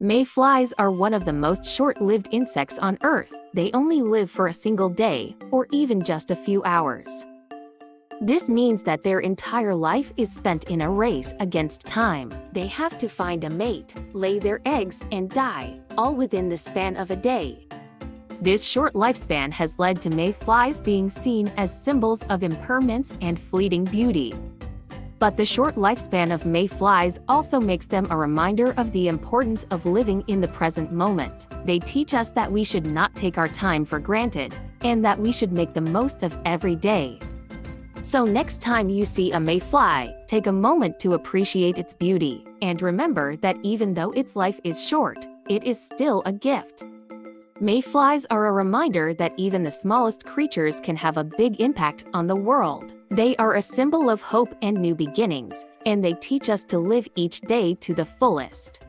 Mayflies are one of the most short-lived insects on Earth. They only live for a single day, or even just a few hours. This means that their entire life is spent in a race against time. They have to find a mate, lay their eggs, and die, all within the span of a day. This short lifespan has led to mayflies being seen as symbols of impermanence and fleeting beauty. But the short lifespan of mayflies also makes them a reminder of the importance of living in the present moment. They teach us that we should not take our time for granted, and that we should make the most of every day. So next time you see a mayfly, take a moment to appreciate its beauty, and remember that even though its life is short, it is still a gift. Mayflies are a reminder that even the smallest creatures can have a big impact on the world. They are a symbol of hope and new beginnings, and they teach us to live each day to the fullest.